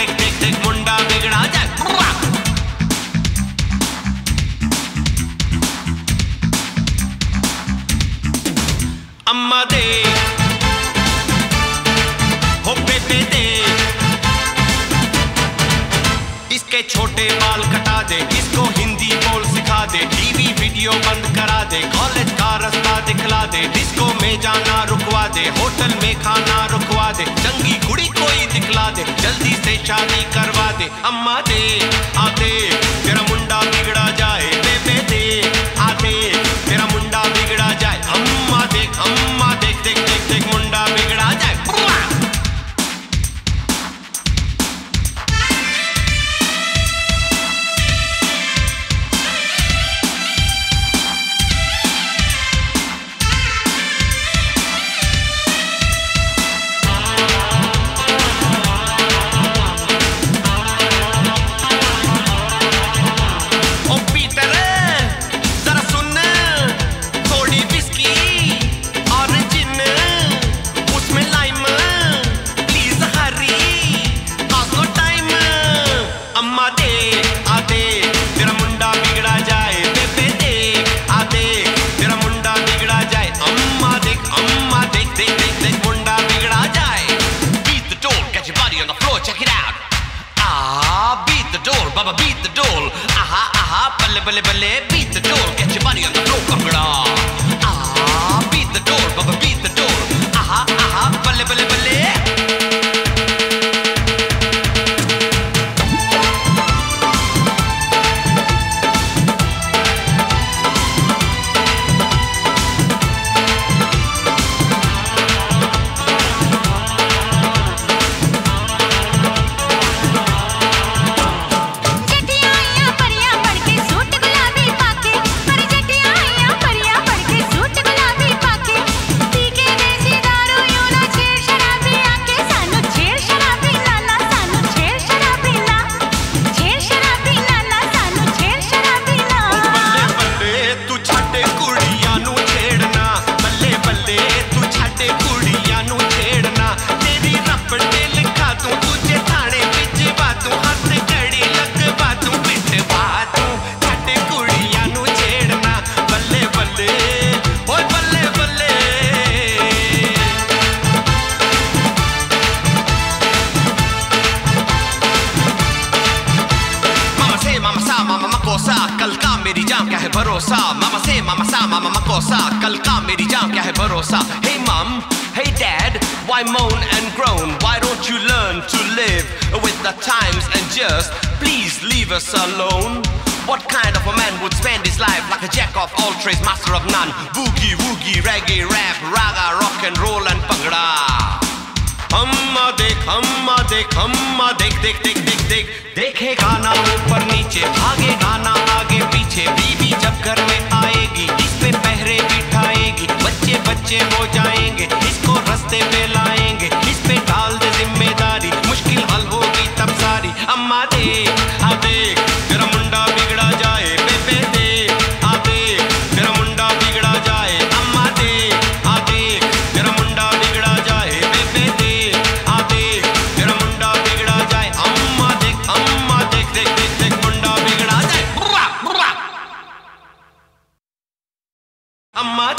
देख देख बिगड़ा जाए हो छोटे बाल कटा दे इसको हिंदी बोल सिखा दे टीवी वीडियो बंद करा दे कॉलेज का रास्ता दिखला दे डिस्को में जाना रुकवा दे होटल में खाना I'm Amma. Floor check it out Ah, beat the door, Baba, beat the door. Aha, aha, balle, balle, balle, beat the door. Get your money on the floor, Kangra. भरोसा मामा से मामा सा मामा मकोसा कल का मेरी जान क्या है भरोसा Hey mom, hey dad, why moan and groan? Why don't you learn to live with the times and just please leave us alone? What kind of a man would spend his life like a jack of all trades, master of none? Boogie, woogie, reggae, rap, raga, rock and roll and bhangra. अम्मा देख अम्मा देख अम्मा देख देख देख देख देख देखे गाना ऊपर नीचे भागे बच्चे हो जाएँगे, इसको रस्ते पे लाएँगे, इस पे डाल दे ज़िम्मेदारी, मुश्किल हल होगी तब सारी। अम्मा देख तेरा मुंडा बिगड़ा जाए, बेबे देख, आ तेरा मुंडा बिगड़ा जाए। अम्मा देख तेरा मुंडा बिगड़ा जाए, बेबे देख तेरा मुंडा बिगड़ा जाए। अम्मा देख अम्मा देख देख देख देख, मुंडा बिगड़ा जाए। अम्मा